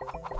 Thank you.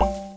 you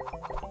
you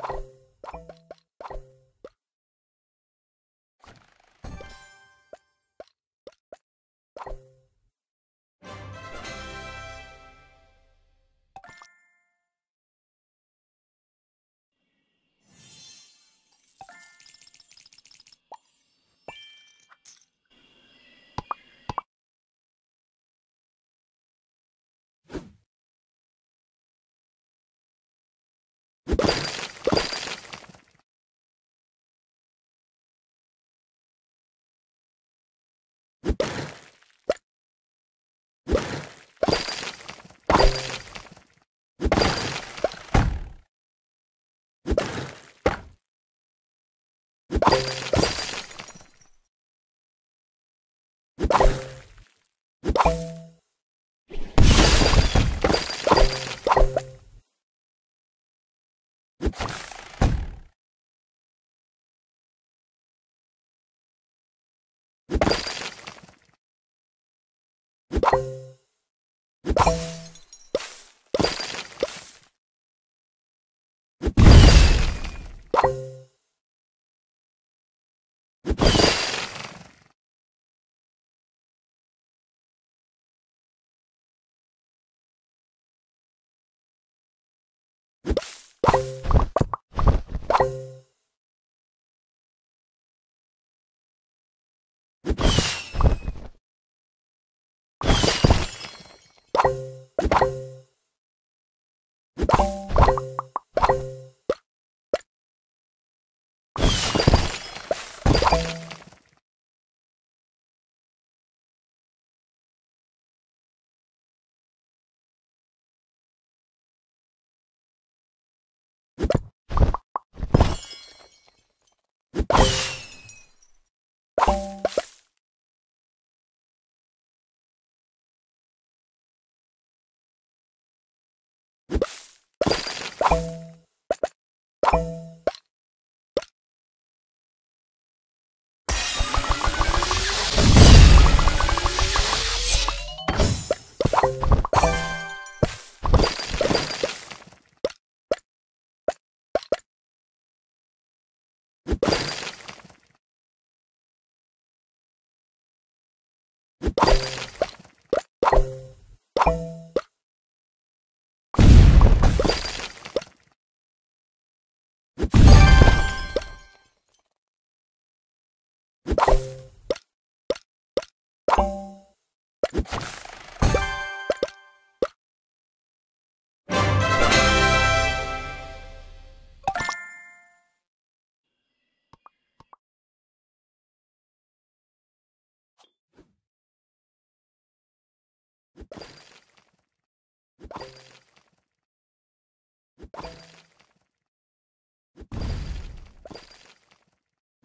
you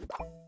you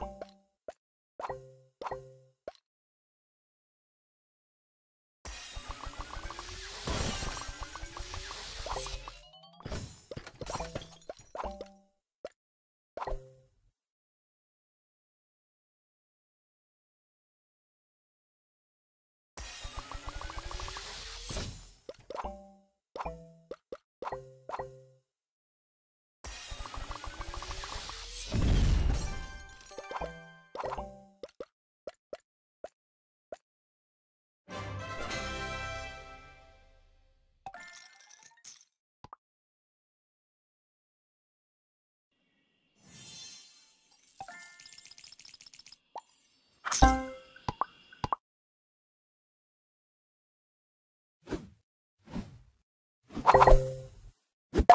Bye. Thank you.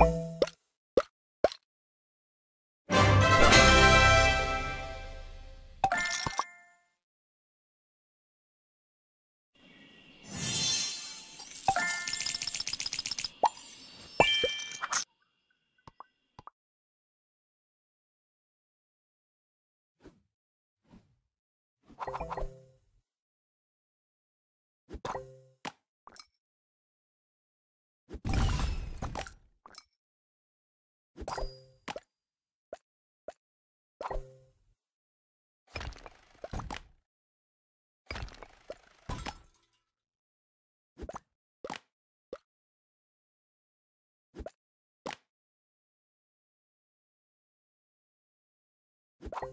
You you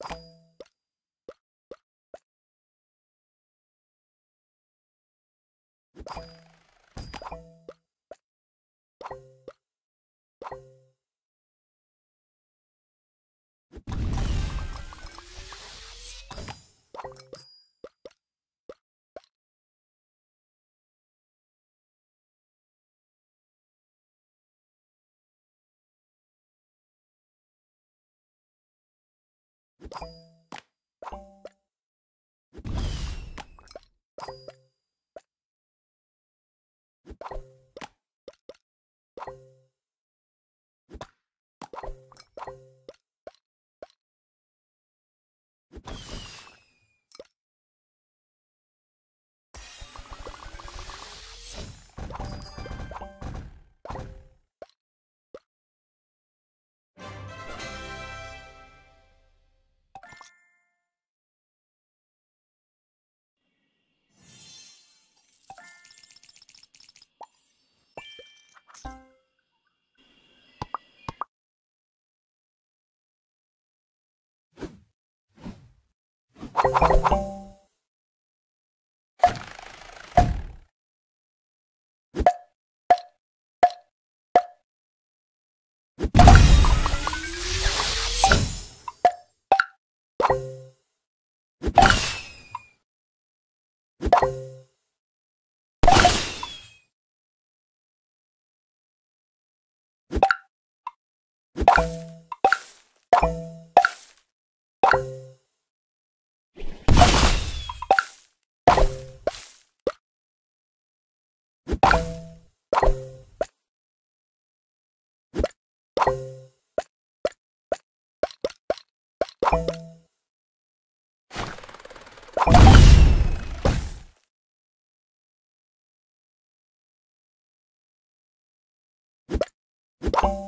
you you you Bye.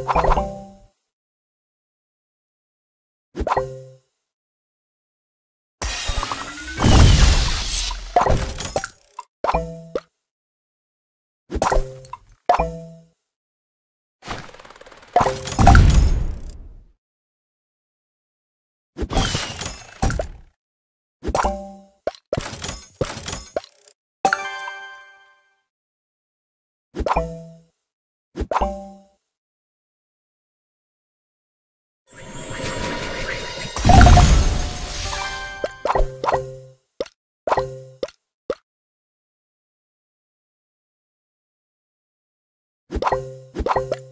you. You